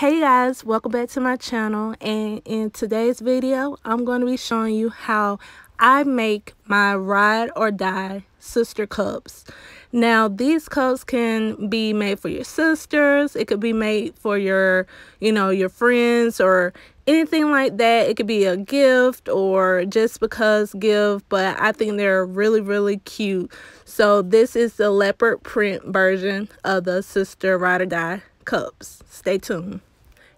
Hey guys, welcome back to my channel and in today's video I'm going to be showing you how I make my ride or die sister cups. Now these cups can be made for your sisters, it could be made for your, you know, your friends or anything like that. It could be a gift or just because gift, but I think they're really, really cute. So this is the leopard print version of the sister ride or die cups. Stay tuned.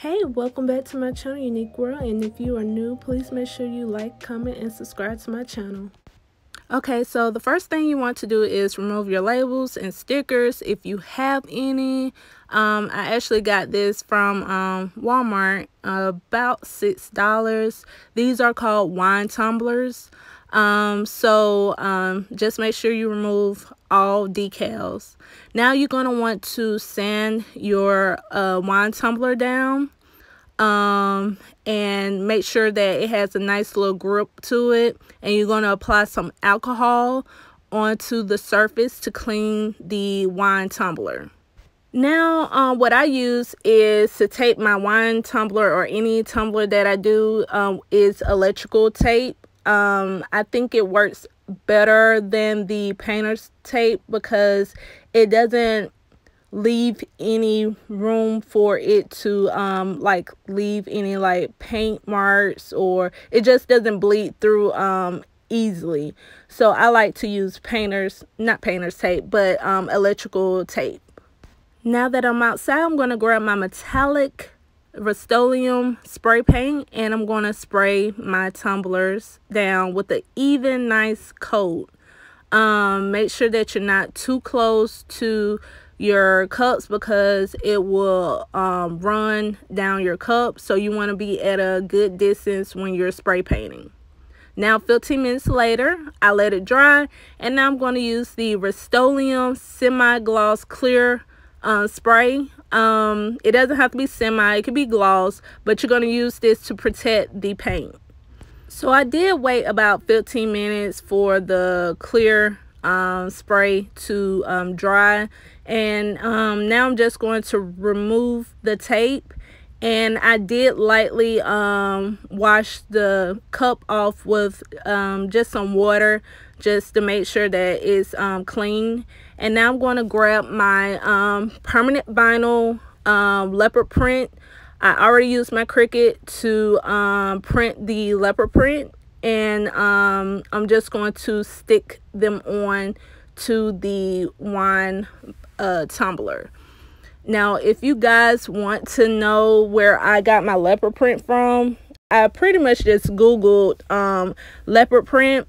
Hey, welcome back to my channel, Younyq World. And if you are new, please make sure you like, comment, and subscribe to my channel. Okay, so the first thing you want to do is remove your labels and stickers if you have any. Um, I actually got this from um, Walmart, uh, about $6. These are called wine tumblers. Um, so um, just make sure you remove all decals. Now you're going to want to sand your uh, wine tumbler down um, and make sure that it has a nice little grip to it. And you're going to apply some alcohol onto the surface to clean the wine tumbler. Now, uh, what I use is to tape my wine tumbler or any tumbler that I do um, is electrical tape. Um, I think it works better than the painter's tape because it doesn't leave any room for it to um like leave any like paint marks or it just doesn't bleed through um easily so i like to use painters not painters tape but um electrical tape now that i'm outside i'm going to grab my metallic Rust-Oleum spray paint and I'm going to spray my tumblers down with an even nice coat. Um, make sure that you're not too close to your cups because it will um, run down your cup. So you want to be at a good distance when you're spray painting. Now 15 minutes later, I let it dry and now I'm going to use the Rust-Oleum Semi-Gloss Clear uh, Spray um, it doesn't have to be semi, it could be gloss, but you're going to use this to protect the paint. So I did wait about 15 minutes for the clear um, spray to um, dry. And um, now I'm just going to remove the tape. And I did lightly um, wash the cup off with um, just some water just to make sure that it's um, clean. And now I'm going to grab my permanent vinyl leopard print. I already used my Cricut to um, print the leopard print. And um, I'm just going to stick them on to the wine uh, tumbler. Now, if you guys want to know where I got my leopard print from, I pretty much just Googled um, leopard print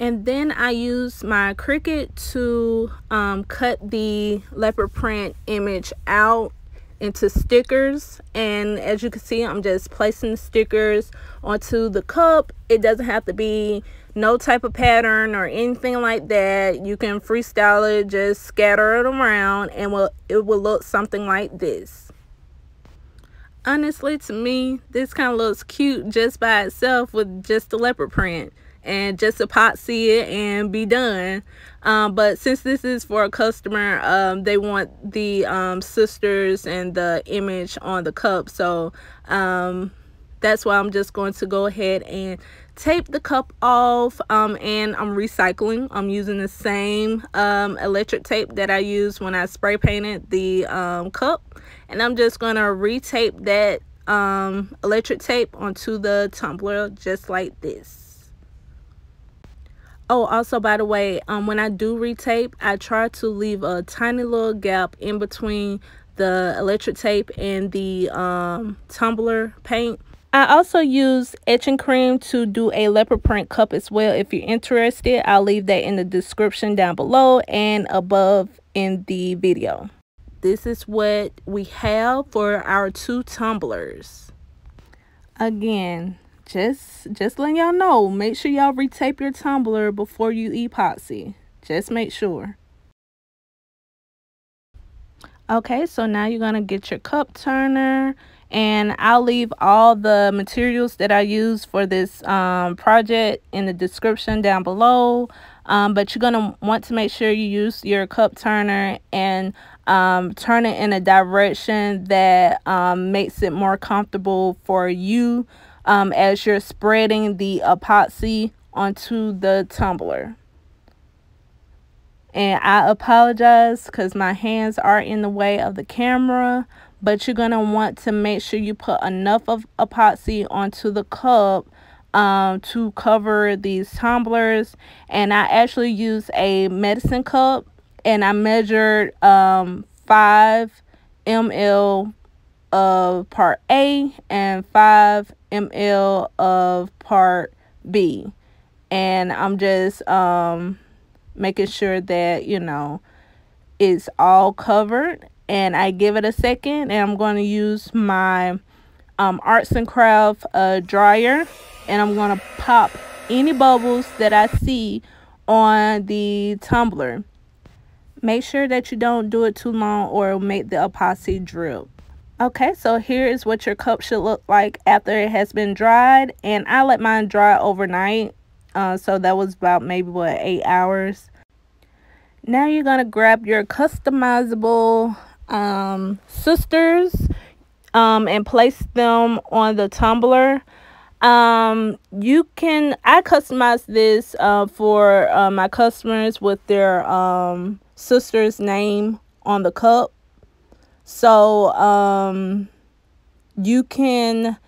and then I used my Cricut to um, cut the leopard print image out into stickers. And as you can see I'm just placing the stickers onto the cup. It doesn't have to be no type of pattern or anything like that. You can freestyle it just scatter it around and will it will look something like this. Honestly to me this kind of looks cute just by itself with just the leopard print and just epoxy it and be done. Um, but since this is for a customer um, they want the um, sisters and the image on the cup. So um, that's why I'm just going to go ahead and tape the cup off um, and I'm recycling. I'm using the same um, electric tape that I used when I spray painted the cup. And I'm just gonna retape that electric tape onto the tumbler just like this Oh, also, by the way, um, when I do retape, I try to leave a tiny little gap in between the electric tape and the um, tumbler paint. I also use etching cream to do a leopard print cup as well. If you're interested, I'll leave that in the description down below and above in the video. This is what we have for our two tumblers. Again, just just letting y'all know. Make sure y'all retape your tumbler before you epoxy. Just make sure. Okay so now you're gonna get your cup turner and I'll leave all the materials that I use for this um, project in the description down below. Um, but you're gonna want to make sure you use your cup turner and um, turn it in a direction that um, makes it more comfortable for you um, as you're spreading the epoxy onto the tumbler. And I apologize because my hands are in the way of the camera. But you're going to want to make sure you put enough of epoxy onto the cup um, to cover these tumblers. And I actually use a medicine cup. And I measured um, 5 ml of part A and 5 ml of part B. And I'm just um, making sure that, you know, it's all covered. And I give it a second and I'm going to use my um, Arts and Craft uh, dryer. And I'm going to pop any bubbles that I see on the tumbler. Make sure that you don't do it too long or make the epoxy drip. Okay, so here is what your cup should look like after it has been dried. And I let mine dry overnight. Uh, so that was about maybe, what, eight hours. Now you're going to grab your customizable um, sisters um, and place them on the tumbler. Um, you can, I customize this uh, for uh, my customers with their um, sister's name on the cup. So, um, you can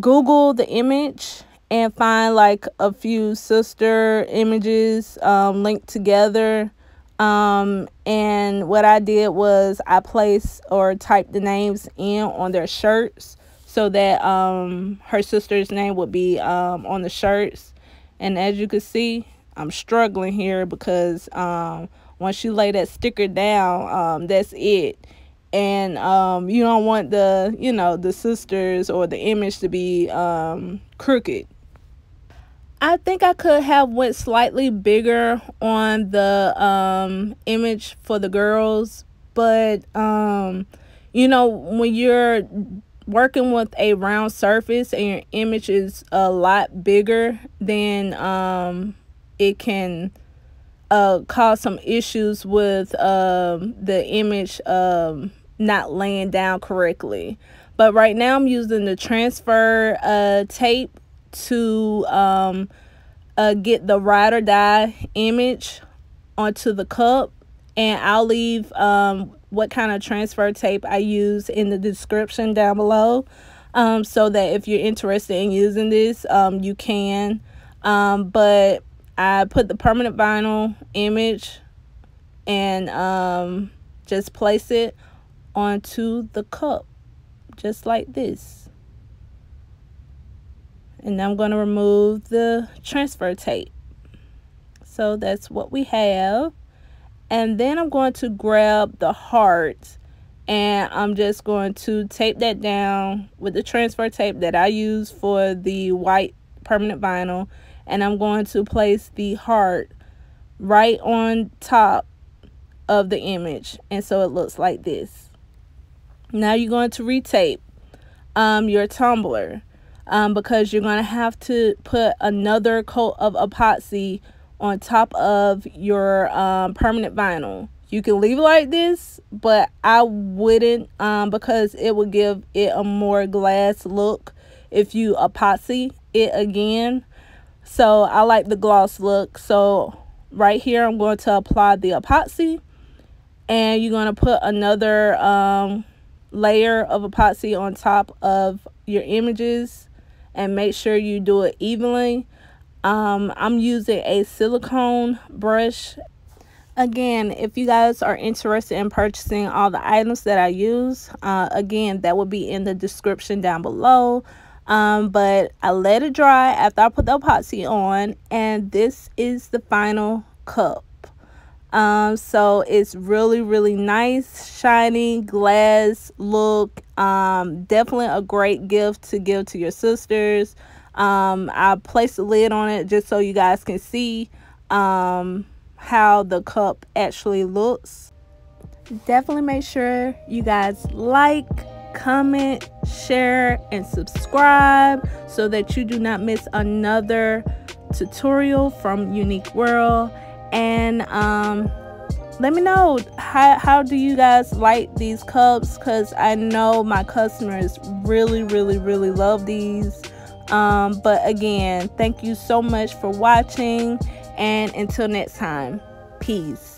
Google the image and find like a few sister images um, linked together. Um, and what I did was I placed or typed the names in on their shirts so that um, her sister's name would be um, on the shirts. And as you can see, I'm struggling here because um, once you lay that sticker down, um, that's it and um, you don't want the you know the sisters or the image to be um, crooked. I think I could have went slightly bigger on the um, image for the girls but um, you know when you're working with a round surface and your image is a lot bigger then um, it can uh, cause some issues with um, the image um, not laying down correctly. But right now I'm using the transfer uh, tape to um, uh, get the ride or die image onto the cup. And I'll leave um, what kind of transfer tape I use in the description down below. Um, so that if you're interested in using this, um, you can. Um, but I put the permanent vinyl image and um, just place it onto the cup just like this. And I'm going to remove the transfer tape. So that's what we have. And then I'm going to grab the heart and I'm just going to tape that down with the transfer tape that I use for the white permanent vinyl. And I'm going to place the heart right on top of the image. And so it looks like this now you're going to retape um, your tumbler um, because you're going to have to put another coat of epoxy on top of your um, permanent vinyl. You can leave it like this, but I wouldn't um, because it would give it a more glass look if you epoxy it again. So I like the gloss look. So right here, I'm going to apply the epoxy and you're going to put another um, layer of epoxy on top of your images and make sure you do it evenly. Um, I'm using a silicone brush. Again, if you guys are interested in purchasing all the items that I use, uh, again, that will be in the description down below. Um, but I let it dry after I put the epoxy on, and this is the final cup. Um, so it's really, really nice, shiny glass look. Um, definitely a great gift to give to your sisters. Um, I placed a lid on it just so you guys can see um, how the cup actually looks. Definitely make sure you guys like, comment, share, and subscribe so that you do not miss another tutorial from Younyq World and um, let me know how, how do you guys like these cups? Because i know my customers really really really love these. Um, but again thank you so much for watching and until next time peace